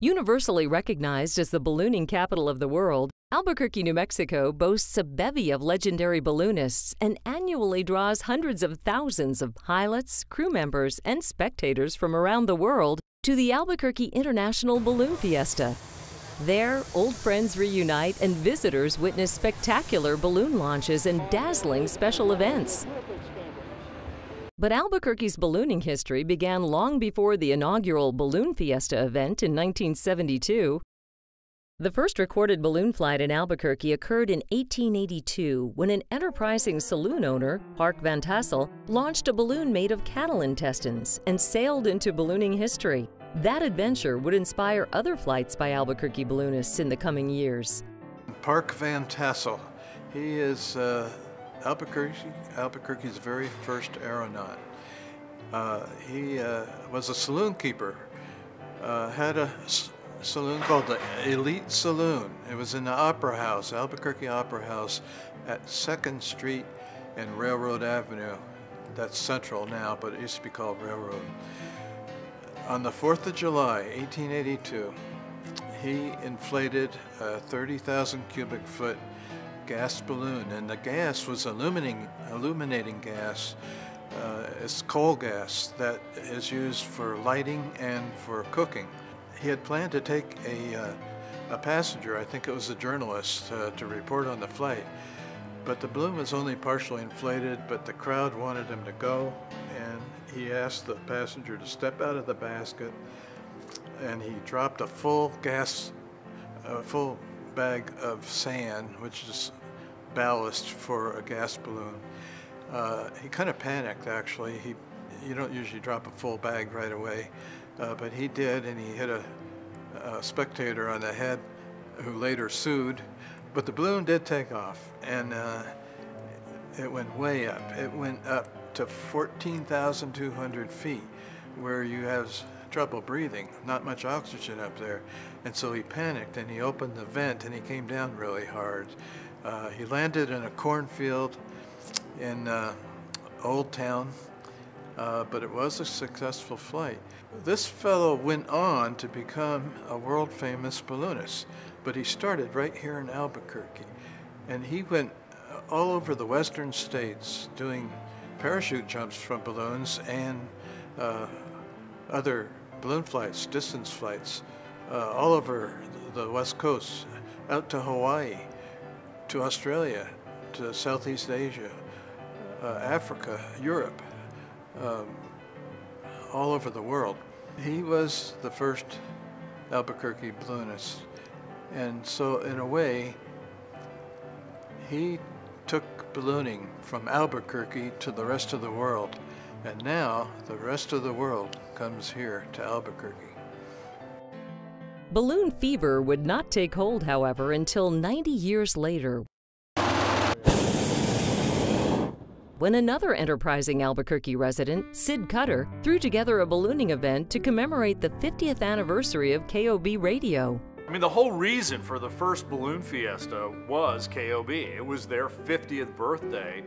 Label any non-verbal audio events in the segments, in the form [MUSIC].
Universally recognized as the ballooning capital of the world, Albuquerque, New Mexico boasts a bevy of legendary balloonists and annually draws hundreds of thousands of pilots, crew members, and spectators from around the world to the Albuquerque International Balloon Fiesta. There, old friends reunite and visitors witness spectacular balloon launches and dazzling special events. But Albuquerque's ballooning history began long before the inaugural Balloon Fiesta event in 1972. The first recorded balloon flight in Albuquerque occurred in 1882 when an enterprising saloon owner, Park Van Tassel, launched a balloon made of cattle intestines and sailed into ballooning history. That adventure would inspire other flights by Albuquerque balloonists in the coming years. Park Van Tassel. He is uh, Albuquerque, Albuquerque's very first aeronaut. Uh, he uh, was a saloon keeper, uh, had a saloon called the Elite Saloon. It was in the Opera House, Albuquerque Opera House at 2nd Street and Railroad Avenue. That's Central now, but it used to be called Railroad. On the 4th of July, 1882, he inflated a 30,000 cubic foot gas balloon, and the gas was illuminating, illuminating gas. Uh, it's coal gas that is used for lighting and for cooking. He had planned to take a, uh, a passenger, I think it was a journalist, uh, to report on the flight. But the balloon was only partially inflated, but the crowd wanted him to go, and he asked the passenger to step out of the basket, and he dropped a full gas, a full bag of sand, which is ballast for a gas balloon. Uh, he kind of panicked actually. He, you don't usually drop a full bag right away, uh, but he did, and he hit a, a, spectator on the head, who later sued. But the balloon did take off, and uh, it went way up. It went up to 14,200 feet, where you have trouble breathing, not much oxygen up there. And so he panicked and he opened the vent and he came down really hard. Uh, he landed in a cornfield in uh, Old Town, uh, but it was a successful flight. This fellow went on to become a world famous balloonist, but he started right here in Albuquerque. And he went all over the western states doing parachute jumps from balloons and uh, other balloon flights, distance flights, uh, all over the west coast, out to Hawaii to Australia, to Southeast Asia, uh, Africa, Europe, um, all over the world. He was the first Albuquerque balloonist. And so, in a way, he took ballooning from Albuquerque to the rest of the world. And now the rest of the world comes here to Albuquerque. Balloon fever would not take hold, however, until 90 years later. When another enterprising Albuquerque resident, Sid Cutter, threw together a ballooning event to commemorate the 50th anniversary of KOB radio. I mean, the whole reason for the first balloon fiesta was KOB. It was their 50th birthday.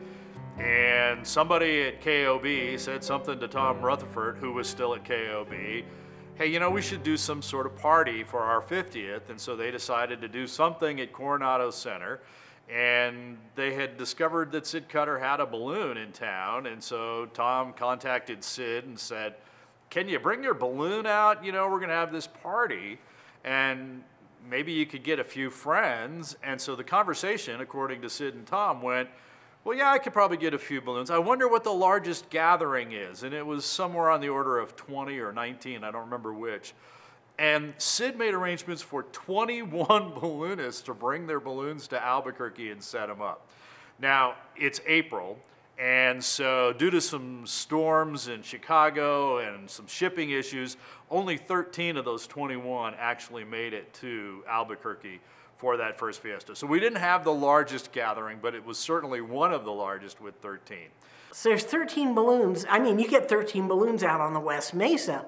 And somebody at KOB said something to Tom Rutherford, who was still at KOB, hey, you know, we should do some sort of party for our 50th. And so they decided to do something at Coronado Center. And they had discovered that Sid Cutter had a balloon in town. And so Tom contacted Sid and said, can you bring your balloon out? You know, we're going to have this party. And maybe you could get a few friends. And so the conversation, according to Sid and Tom, went, well, yeah, I could probably get a few balloons. I wonder what the largest gathering is. And it was somewhere on the order of 20 or 19, I don't remember which. And Sid made arrangements for 21 [LAUGHS] balloonists to bring their balloons to Albuquerque and set them up. Now, it's April, and so due to some storms in Chicago and some shipping issues, only 13 of those 21 actually made it to Albuquerque for that first fiesta. So we didn't have the largest gathering, but it was certainly one of the largest with 13. So there's 13 balloons. I mean, you get 13 balloons out on the West Mesa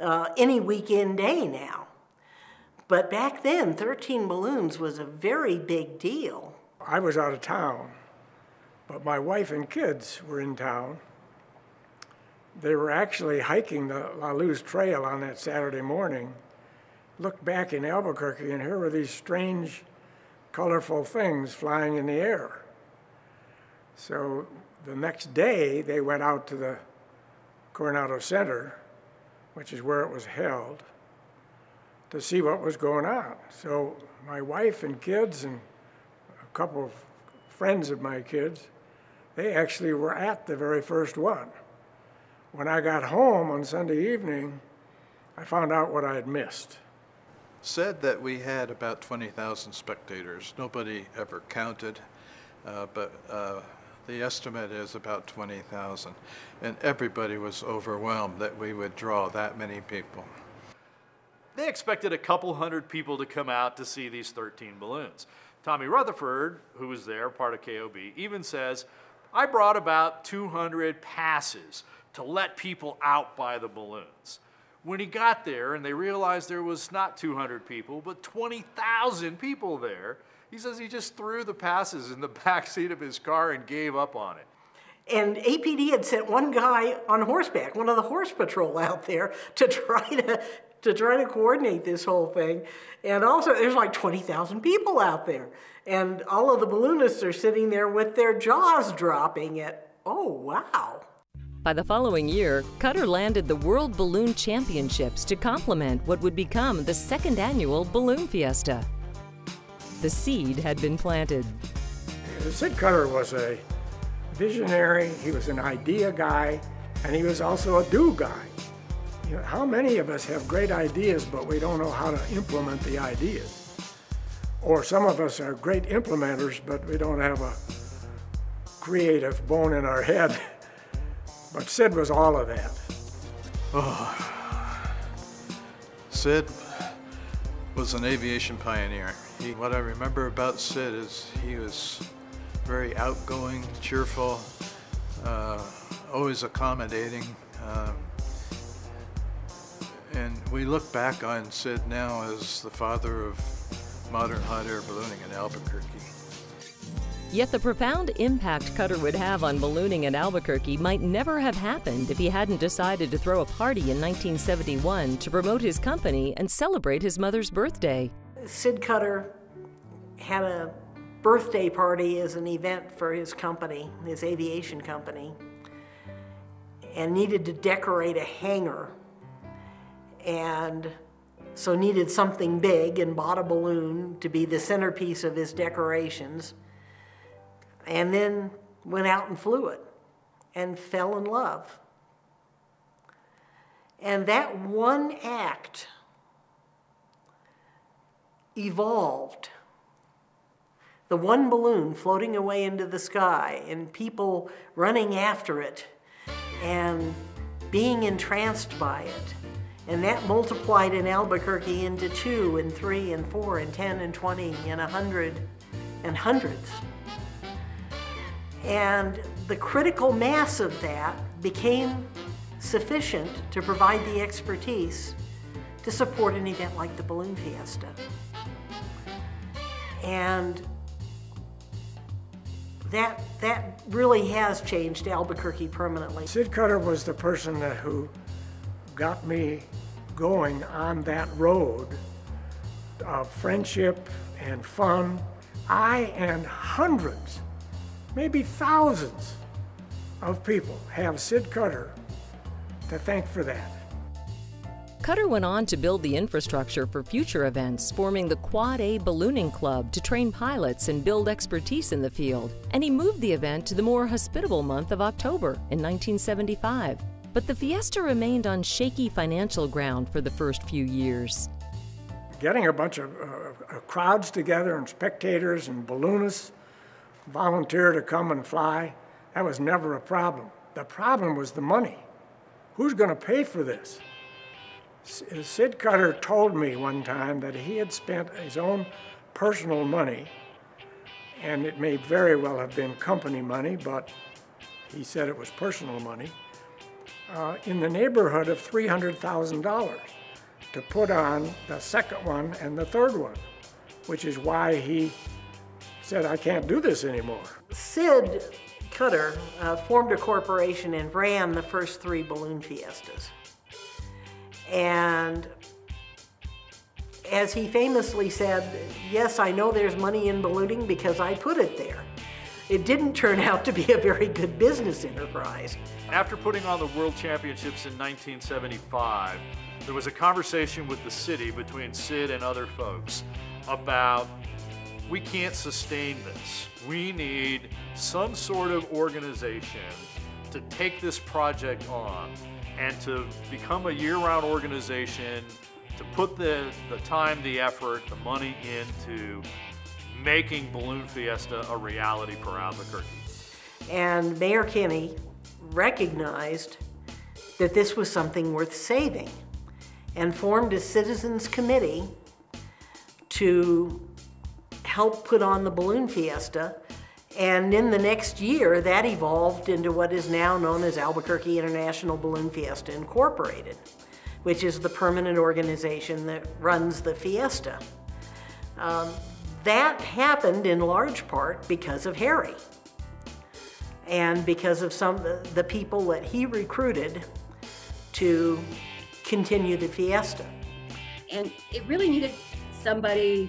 uh, any weekend day now. But back then, 13 balloons was a very big deal. I was out of town, but my wife and kids were in town. They were actually hiking the La Luz Trail on that Saturday morning looked back in Albuquerque and here were these strange, colorful things flying in the air. So the next day, they went out to the Coronado Center, which is where it was held, to see what was going on. So my wife and kids and a couple of friends of my kids, they actually were at the very first one. When I got home on Sunday evening, I found out what I had missed. Said that we had about 20,000 spectators. Nobody ever counted, uh, but uh, the estimate is about 20,000. And everybody was overwhelmed that we would draw that many people. They expected a couple hundred people to come out to see these 13 balloons. Tommy Rutherford, who was there, part of KOB, even says, I brought about 200 passes to let people out by the balloons. When he got there and they realized there was not 200 people, but 20,000 people there, he says he just threw the passes in the [LAUGHS] back seat of his car and gave up on it. And APD had sent one guy on horseback, one of the horse patrol [LAUGHS] out there to try to to try to coordinate this whole thing. And also there's like 20,000 people out there. And all of the balloonists are sitting there with their jaws dropping at, oh wow. By the following year, Cutter landed the World Balloon Championships to complement what would become the second annual Balloon Fiesta. The seed had been planted. Sid Cutter was a visionary, he was an idea guy, and he was also a do guy. You know, how many of us have great ideas, but we don't know how to implement the ideas? Or some of us are great implementers, but we don't have a creative bone in our head. [LAUGHS] But Sid was all of that. Oh. Sid was an aviation pioneer. He, what I remember about Sid is he was very outgoing, cheerful, uh, always accommodating. Uh, and we look back on Sid now as the father of modern hot air ballooning in Albuquerque. Yet the profound impact Cutter would have on ballooning in Albuquerque might never have happened if he hadn't decided to throw a party in 1971 to promote his company and celebrate his mother's birthday. Sid Cutter had a birthday party as an event for his company, his aviation company, and needed to decorate a hangar. And so needed something big and bought a balloon to be the centerpiece of his decorations. And then went out and flew it and fell in love. And that one act evolved. The one balloon floating away into the sky and people running after it and being entranced by it. And that multiplied in Albuquerque into two and three and four and 10 and 20 and a hundred and hundreds. And the critical mass of that became sufficient to provide the expertise to support an event like the Balloon Fiesta. And that, that really has changed Albuquerque permanently. Sid Cutter was the person that, who got me going on that road of friendship and fun. I and hundreds, maybe thousands of people have Sid Cutter to thank for that. Cutter went on to build the infrastructure for future events, forming the Quad A Ballooning Club to train pilots and build expertise in the field. And he moved the event to the more hospitable month of October in 1975. But the fiesta remained on shaky financial ground for the first few years. Getting a bunch of uh, crowds together and spectators and balloonists volunteer to come and fly, that was never a problem. The problem was the money. Who's going to pay for this? Sid Cutter told me one time that he had spent his own personal money, and it may very well have been company money, but he said it was personal money, uh, in the neighborhood of $300,000 to put on the second one and the third one, which is why he said, I can't do this anymore. Sid Cutter uh, formed a corporation and ran the first three balloon fiestas. And as he famously said, yes, I know there's money in ballooning because I put it there. It didn't turn out to be a very good business enterprise. After putting on the World Championships in 1975, there was a conversation with the city between Sid and other folks about we can't sustain this. We need some sort of organization to take this project on and to become a year-round organization to put the, the time, the effort, the money into making Balloon Fiesta a reality for Albuquerque. And Mayor Kinney recognized that this was something worth saving and formed a citizens committee to help put on the Balloon Fiesta. And in the next year, that evolved into what is now known as Albuquerque International Balloon Fiesta Incorporated which is the permanent organization that runs the fiesta. Um, that happened in large part because of Harry and because of some of the people that he recruited to continue the fiesta. And it really needed somebody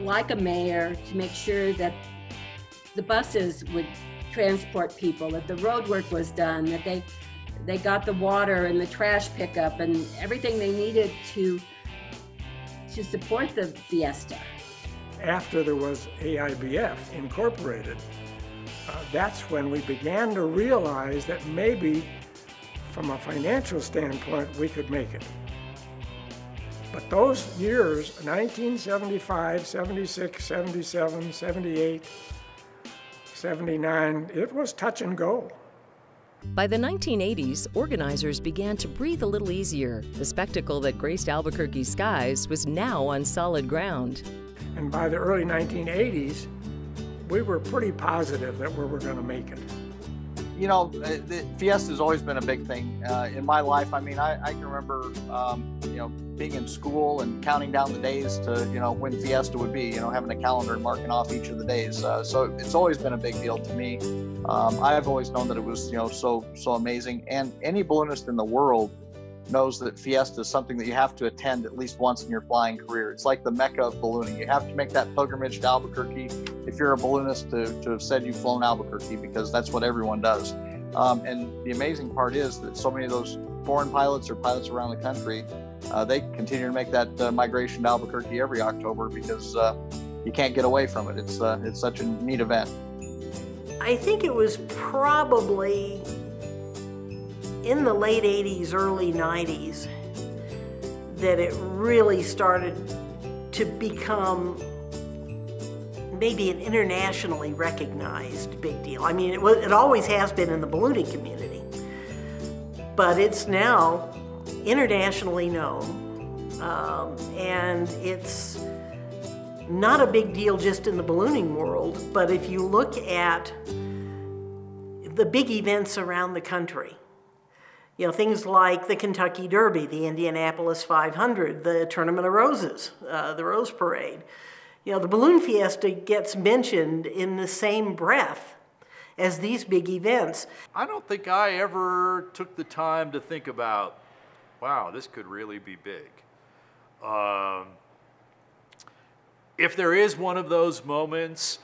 like a mayor to make sure that the buses would transport people, that the road work was done, that they they got the water and the trash pickup and everything they needed to to support the fiesta. After there was AIBF incorporated, uh, that's when we began to realize that maybe from a financial standpoint we could make it. But those years, 1975, 76, 77, 78, 79, it was touch and go. By the 1980s, organizers began to breathe a little easier. The spectacle that graced Albuquerque skies was now on solid ground. And by the early 1980s, we were pretty positive that we were going to make it you know, the Fiesta has always been a big thing uh, in my life. I mean, I, I can remember, um, you know, being in school and counting down the days to, you know, when Fiesta would be, you know, having a calendar and marking off each of the days. Uh, so it's always been a big deal to me. Um, I've always known that it was, you know, so, so amazing. And any balloonist in the world knows that Fiesta is something that you have to attend at least once in your flying career. It's like the mecca of ballooning. You have to make that pilgrimage to Albuquerque if you're a balloonist to, to have said you've flown Albuquerque because that's what everyone does. Um, and the amazing part is that so many of those foreign pilots or pilots around the country, uh, they continue to make that uh, migration to Albuquerque every October because uh, you can't get away from it. It's, uh, it's such a neat event. I think it was probably in the late 80s, early 90s that it really started to become maybe an internationally recognized big deal. I mean, it, was, it always has been in the ballooning community, but it's now internationally known, um, and it's not a big deal just in the ballooning world, but if you look at the big events around the country, you know, things like the Kentucky Derby, the Indianapolis 500, the Tournament of Roses, uh, the Rose Parade. You know, the Balloon Fiesta gets mentioned in the same breath as these big events. I don't think I ever took the time to think about, wow, this could really be big. Um, if there is one of those moments,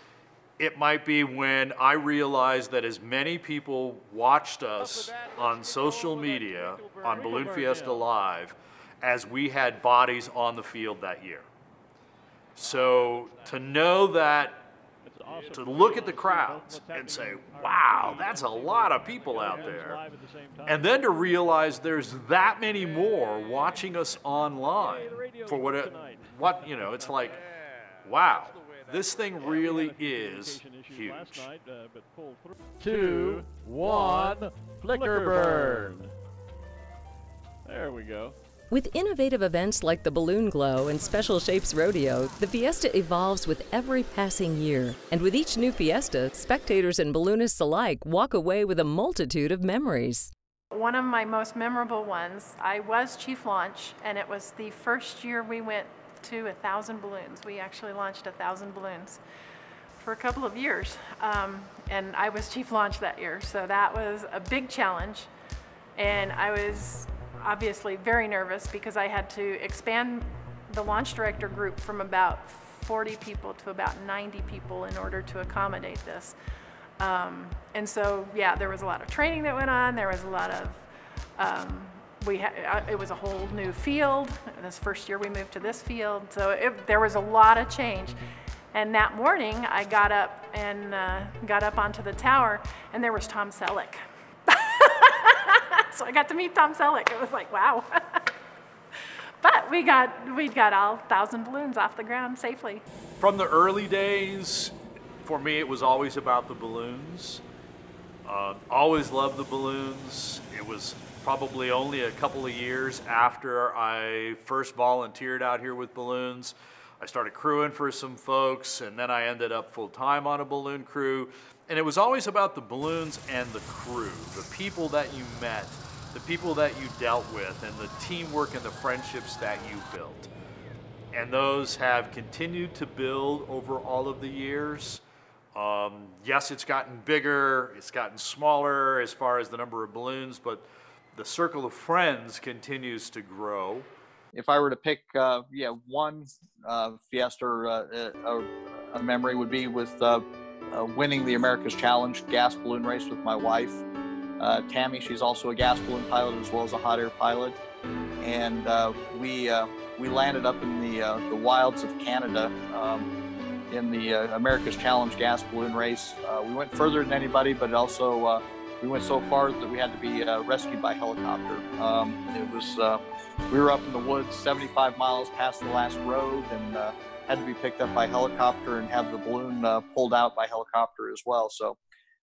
it might be when I realized that as many people watched us on social media, on Balloon Fiesta Live, as we had bodies on the field that year. So to know that, to look at the crowds and say, wow, that's a lot of people out there. And then to realize there's that many more watching us online for what, it, what you know, it's like, [LAUGHS] wow this thing really is huge. Two, one, flicker burn. There we go. With innovative events like the Balloon Glow and Special Shapes Rodeo, the Fiesta evolves with every passing year. And with each new Fiesta, spectators and balloonists alike walk away with a multitude of memories. One of my most memorable ones, I was chief launch, and it was the first year we went to a thousand balloons. We actually launched a thousand balloons for a couple of years. Um, and I was chief launch that year, so that was a big challenge. And I was, obviously very nervous because I had to expand the launch director group from about 40 people to about 90 people in order to accommodate this. Um, and so, yeah, there was a lot of training that went on. There was a lot of, um, we ha- it was a whole new field. This first year we moved to this field. So it, there was a lot of change. And that morning I got up and uh, got up onto the tower and there was Tom Selleck. [LAUGHS] so I got to meet Tom Selleck. It was like, wow. [LAUGHS] but we got, we got all 1,000 balloons off the ground safely. From the early days, for me, it was always about the balloons. Uh, always loved the balloons. It was probably only a couple of years after I first volunteered out here with balloons. I started crewing for some folks, and then I ended up full time on a balloon crew. And it was always about the balloons and the crew, the people that you met, the people that you dealt with, and the teamwork and the friendships that you built. And those have continued to build over all of the years. Um, yes, it's gotten bigger, it's gotten smaller as far as the number of balloons, but the circle of friends continues to grow. If I were to pick, uh, yeah, one uh, Fiesta, uh, a, a, memory would be with uh, uh, winning the America's Challenge gas balloon race with my wife, uh, Tammy. She's also a gas balloon pilot as well as a hot air pilot, and we we landed up in the the wilds of Canada. Um, in the uh, America's Challenge gas balloon race. Uh, we went further than anybody, but also uh, we went so far that we had to be uh, rescued by helicopter. Um, it was uh, we were up in the woods, 75 miles past the last road, and uh, had to be picked up by helicopter and have the balloon pulled out by helicopter as well. So,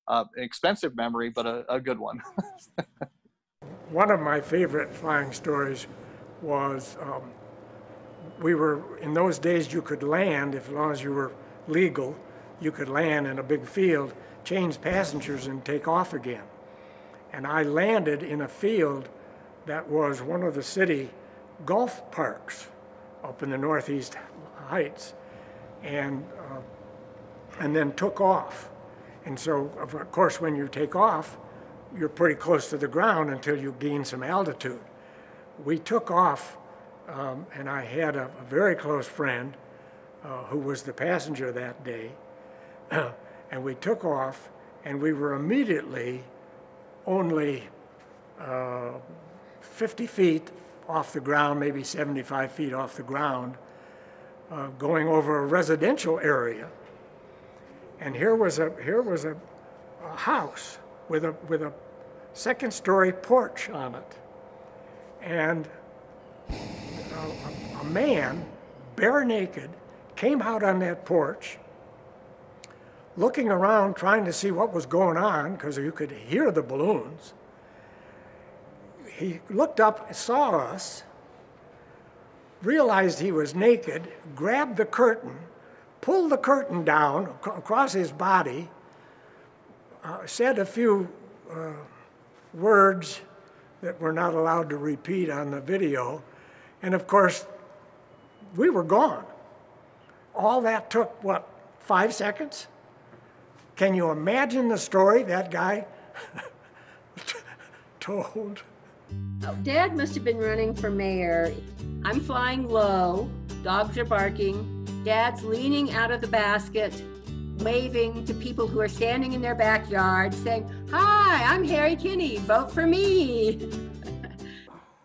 an expensive memory, but a, a good one. [LAUGHS] one of my favorite flying stories was. Um, we were, in those days, you could land, as long as you were legal, you could land in a big field, change passengers, and take off again. And I landed in a field that was one of the city golf parks up in the Northeast Heights, and, uh, and then took off. And so, of course, when you take off, you're pretty close to the ground until you gain some altitude. We took off um, and I had a, a very close friend uh, who was the passenger that day. [CLEARS THROAT] and we took off, and we were immediately only uh, 50 feet off the ground, maybe 75 feet off the ground, uh, going over a residential area. And here was a, here was a, a house with a, with a second story porch on it. And a, a man, bare naked, came out on that porch, looking around trying to see what was going on because you could hear the balloons. He looked up, saw us, realized he was naked, grabbed the curtain, pulled the curtain down across his body, uh, said a few uh, words that we're not allowed to repeat on the video, and of course, we were gone. All that took, what, five seconds? Can you imagine the story that guy [LAUGHS] told? Oh, Dad must have been running for mayor. I'm flying low, dogs are barking, Dad's leaning out of the basket, waving to people who are standing in their backyard, saying, Hi, I'm Harry Kinney, vote for me. [LAUGHS]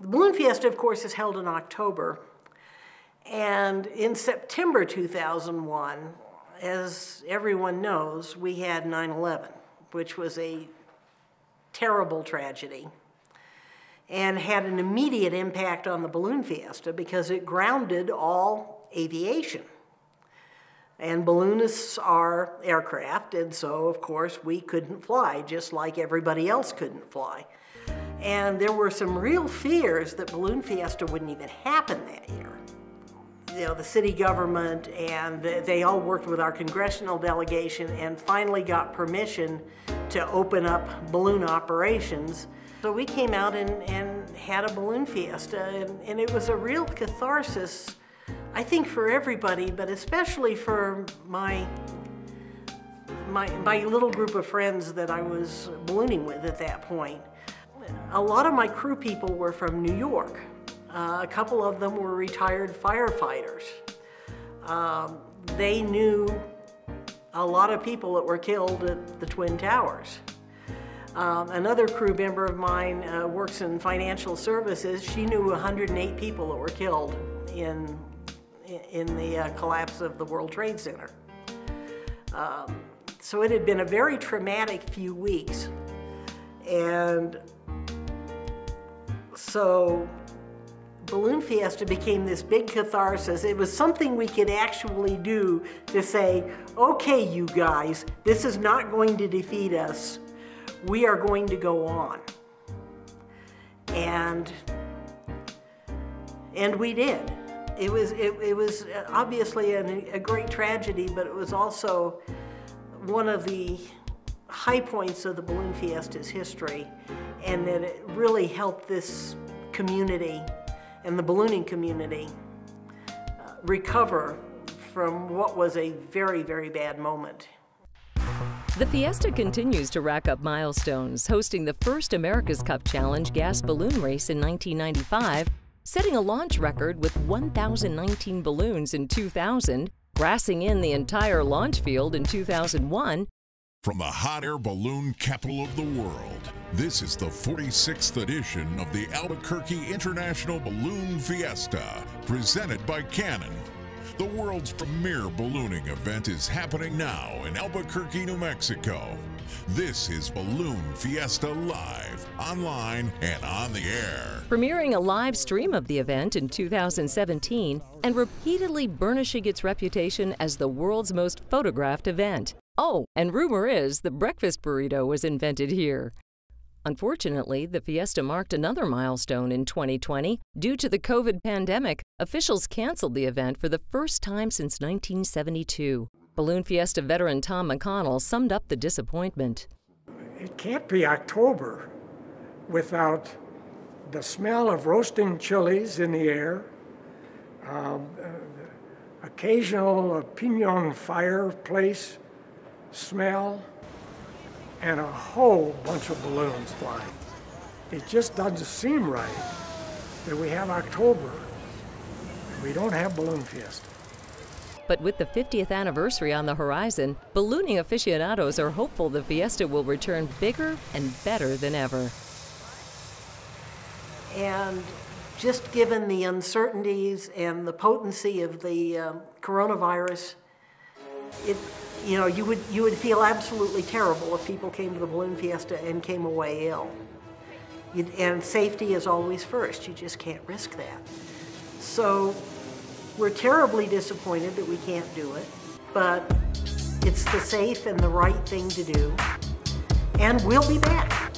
The Balloon Fiesta, of course, is held in October. And in September 2001, as everyone knows, we had 9 11, which was a terrible tragedy and had an immediate impact on the Balloon Fiesta because it grounded all aviation. And balloonists are aircraft, and so, of course, we couldn't fly, just like everybody else couldn't fly. And there were some real fears that Balloon Fiesta wouldn't even happen that year. You know, the city government and they all worked with our congressional delegation and finally got permission to open up balloon operations. So we came out and, and had a balloon fiesta, and, and it was a real catharsis, I think, for everybody, but especially for my my, my little group of friends that I was ballooning with at that point a lot of my crew people were from New York. Uh, a couple of them were retired firefighters. Um, they knew a lot of people that were killed at the Twin Towers. Um, another crew member of mine uh, works in financial services. She knew 108 people that were killed in, in the uh, collapse of the World Trade Center. Um, so it had been a very traumatic few weeks. And so Balloon Fiesta became this big catharsis. It was something we could actually do to say, okay, you guys, this is not going to defeat us. We are going to go on. And, and we did. It was, it, it was obviously an, a great tragedy, but it was also one of the high points of the Balloon Fiesta's history, and that it really helped this community and the ballooning community uh, recover from what was a very, very bad moment. The Fiesta continues to rack up milestones, hosting the first America's Cup Challenge gas balloon race in 1995, setting a launch record with 1,019 balloons in 2000, grassing in the entire launch field in 2001, from the hot air balloon capital of the world, this is the 46th edition of the Albuquerque International Balloon Fiesta, presented by Canon. The world's premier ballooning event is happening now in Albuquerque, New Mexico. This is Balloon Fiesta Live, online and on the air. Premiering a live stream of the event in 2017 and repeatedly burnishing its reputation as the world's most photographed event. Oh, and rumor is the breakfast burrito was invented here. Unfortunately, the Fiesta marked another milestone in 2020. Due to the COVID pandemic, officials canceled the event for the first time since 1972. Balloon Fiesta veteran Tom McConnell summed up the disappointment. It can't be October without the smell of roasting chilies in the air, um, uh, occasional pinon fireplace smell, and a whole bunch of balloons flying. It just doesn't seem right that we have October and we don't have Balloon Fiesta. But with the 50th anniversary on the horizon, ballooning aficionados are hopeful the Fiesta will return bigger and better than ever. And just given the uncertainties and the potency of the um, coronavirus, it, you know, you would, you would feel absolutely terrible if people came to the Balloon Fiesta and came away ill. You'd, and safety is always first. You just can't risk that. So we're terribly disappointed that we can't do it, but it's the safe and the right thing to do. And we'll be back.